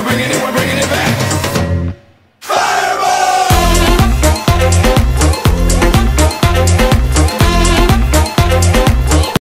we're bringing it